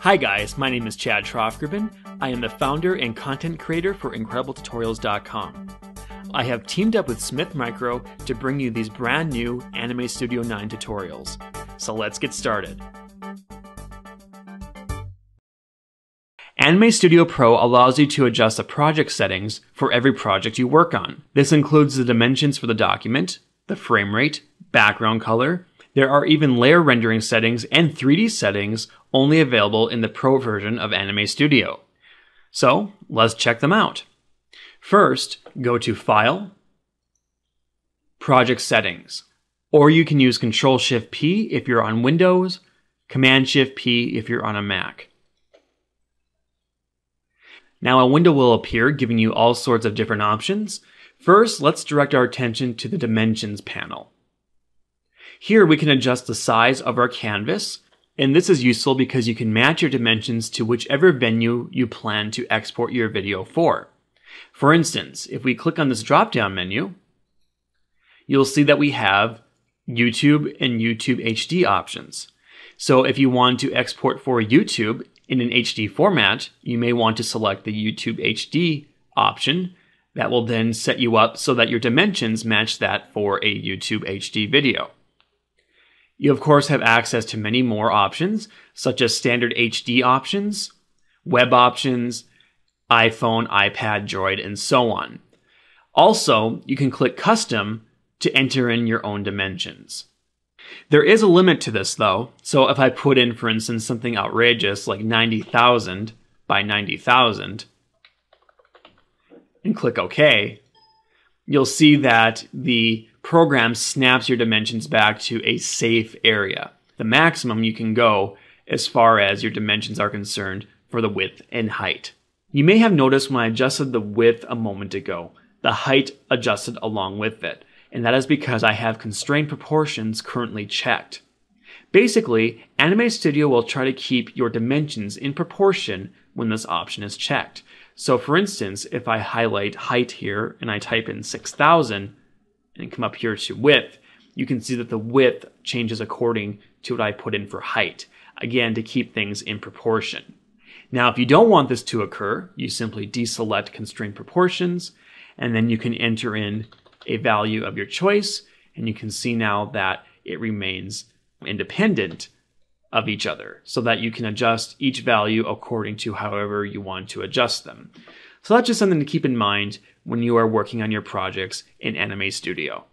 Hi guys, my name is Chad Troftgruben. I am the founder and content creator for IncredibleTutorials.com. I have teamed up with Smith Micro to bring you these brand new Anime Studio 9 tutorials. So let's get started. Anime Studio Pro allows you to adjust the project settings for every project you work on. This includes the dimensions for the document, the frame rate, background color, there are even layer rendering settings and 3D settings only available in the Pro version of Anime Studio. So let's check them out. First, go to File, Project Settings, or you can use Control Shift P if you're on Windows, Command Shift P if you're on a Mac. Now a window will appear giving you all sorts of different options. First, let's direct our attention to the Dimensions panel. Here we can adjust the size of our canvas, and this is useful because you can match your dimensions to whichever venue you plan to export your video for. For instance, if we click on this drop-down menu, you'll see that we have YouTube and YouTube HD options. So if you want to export for YouTube in an HD format, you may want to select the YouTube HD option. That will then set you up so that your dimensions match that for a YouTube HD video. You of course have access to many more options, such as standard HD options, web options, iPhone, iPad, Droid, and so on. Also, you can click custom to enter in your own dimensions. There is a limit to this though, so if I put in, for instance, something outrageous like 90,000 by 90,000 and click OK, you'll see that the program snaps your dimensions back to a safe area. The maximum you can go as far as your dimensions are concerned for the width and height. You may have noticed when I adjusted the width a moment ago, the height adjusted along with it, and that is because I have constraint proportions currently checked. Basically, Anime Studio will try to keep your dimensions in proportion when this option is checked. So for instance, if I highlight height here and I type in 6000, and come up here to width, you can see that the width changes according to what I put in for height. Again, to keep things in proportion. Now, if you don't want this to occur, you simply deselect constraint proportions, and then you can enter in a value of your choice, and you can see now that it remains independent of each other so that you can adjust each value according to however you want to adjust them. So that's just something to keep in mind when you are working on your projects in Anime Studio.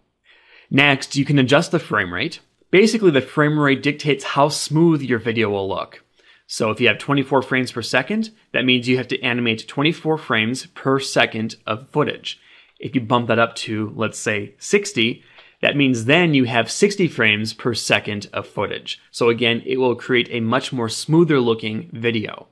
Next, you can adjust the frame rate. Basically, the frame rate dictates how smooth your video will look. So if you have 24 frames per second, that means you have to animate 24 frames per second of footage. If you bump that up to, let's say, 60, that means then you have 60 frames per second of footage. So again, it will create a much more smoother looking video.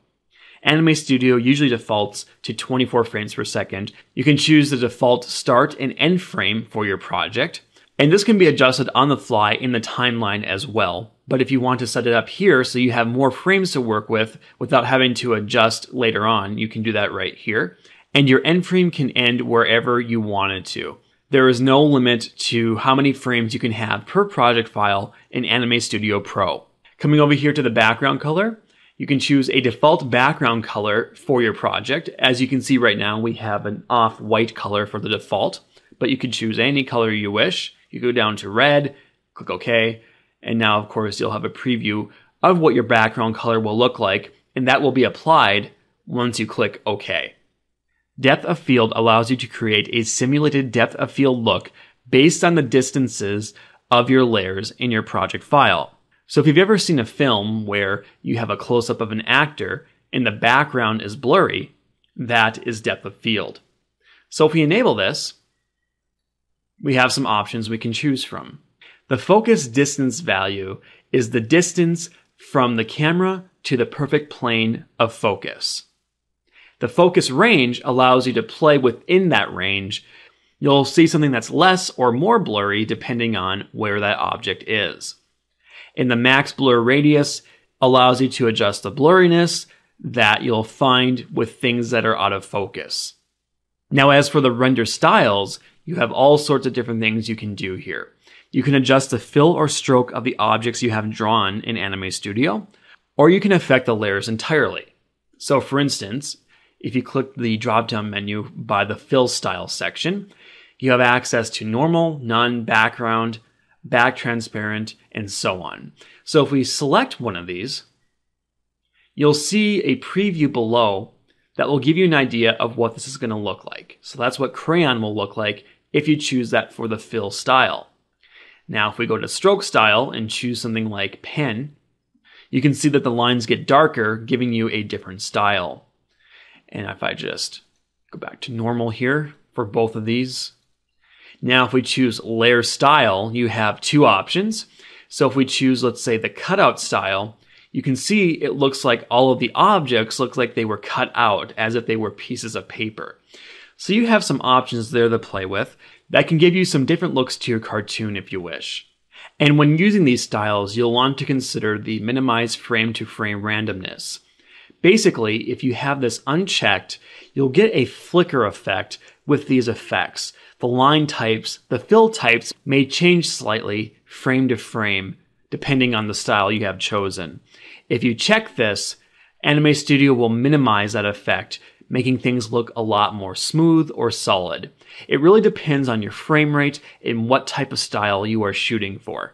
Anime Studio usually defaults to 24 frames per second. You can choose the default start and end frame for your project. And this can be adjusted on the fly in the timeline as well. But if you want to set it up here so you have more frames to work with without having to adjust later on, you can do that right here. And your end frame can end wherever you want it to. There is no limit to how many frames you can have per project file in Anime Studio Pro. Coming over here to the background color, you can choose a default background color for your project. As you can see right now, we have an off white color for the default, but you can choose any color you wish. You go down to red, click OK, and now of course you'll have a preview of what your background color will look like, and that will be applied once you click OK. Depth of field allows you to create a simulated depth of field look based on the distances of your layers in your project file. So if you've ever seen a film where you have a close up of an actor and the background is blurry, that is depth of field. So if we enable this, we have some options we can choose from. The focus distance value is the distance from the camera to the perfect plane of focus. The focus range allows you to play within that range. You'll see something that's less or more blurry depending on where that object is. In the max blur radius allows you to adjust the blurriness that you'll find with things that are out of focus. Now, as for the render styles, you have all sorts of different things you can do here. You can adjust the fill or stroke of the objects you have drawn in Anime Studio, or you can affect the layers entirely. So for instance, if you click the drop down menu by the fill style section, you have access to normal, none, background, back transparent, and so on. So if we select one of these, you'll see a preview below that will give you an idea of what this is going to look like. So that's what crayon will look like if you choose that for the fill style. Now, if we go to stroke style and choose something like pen, you can see that the lines get darker, giving you a different style. And if I just go back to normal here for both of these. Now, if we choose layer style, you have two options. So if we choose, let's say the cutout style, you can see it looks like all of the objects look like they were cut out as if they were pieces of paper. So you have some options there to play with that can give you some different looks to your cartoon if you wish. And when using these styles, you'll want to consider the minimize frame to frame randomness. Basically, if you have this unchecked, you'll get a flicker effect with these effects. The line types, the fill types may change slightly frame to frame depending on the style you have chosen. If you check this, Anime Studio will minimize that effect, making things look a lot more smooth or solid. It really depends on your frame rate and what type of style you are shooting for.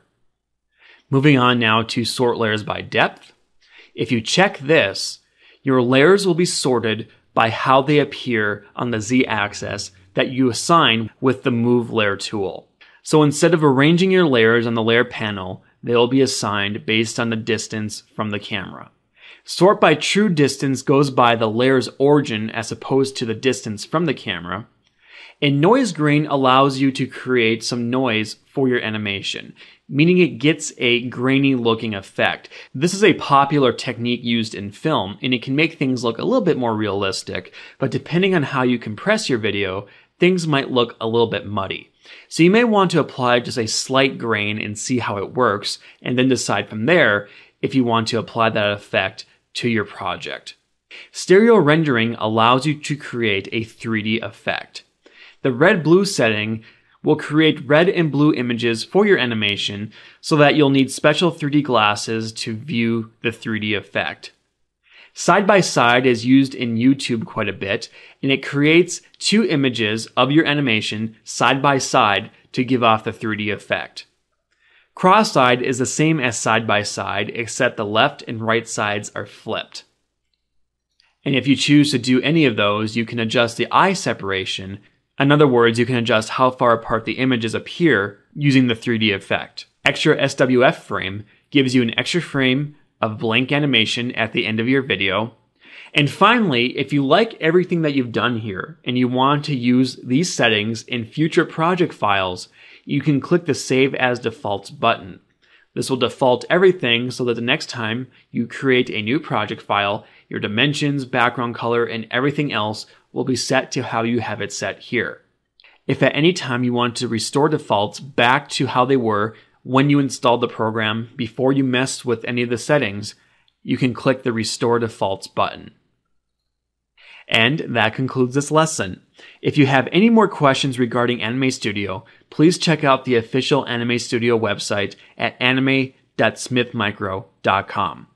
Moving on now to sort layers by depth. If you check this, your layers will be sorted by how they appear on the Z axis that you assign with the Move Layer tool. So instead of arranging your layers on the layer panel, they will be assigned based on the distance from the camera. Sort by true distance goes by the layer's origin as opposed to the distance from the camera. And noise grain allows you to create some noise for your animation, meaning it gets a grainy looking effect. This is a popular technique used in film, and it can make things look a little bit more realistic, but depending on how you compress your video, things might look a little bit muddy. So you may want to apply just a slight grain and see how it works, and then decide from there if you want to apply that effect to your project. Stereo rendering allows you to create a 3D effect. The red blue setting will create red and blue images for your animation so that you'll need special 3D glasses to view the 3D effect. Side by side is used in YouTube quite a bit, and it creates two images of your animation side by side to give off the 3D effect. Cross-side is the same as side by side, except the left and right sides are flipped. And if you choose to do any of those, you can adjust the eye separation. In other words, you can adjust how far apart the images appear using the 3D effect. Extra SWF frame gives you an extra frame of blank animation at the end of your video. And finally, if you like everything that you've done here and you want to use these settings in future project files, you can click the Save as Defaults button. This will default everything so that the next time you create a new project file, your dimensions, background color, and everything else will be set to how you have it set here. If at any time you want to restore defaults back to how they were when you installed the program before you messed with any of the settings, you can click the Restore Defaults button. And that concludes this lesson. If you have any more questions regarding Anime Studio, please check out the official Anime Studio website at anime.smithmicro.com.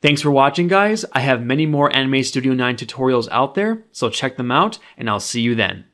Thanks for watching, guys. I have many more Anime Studio 9 tutorials out there, so check them out, and I'll see you then.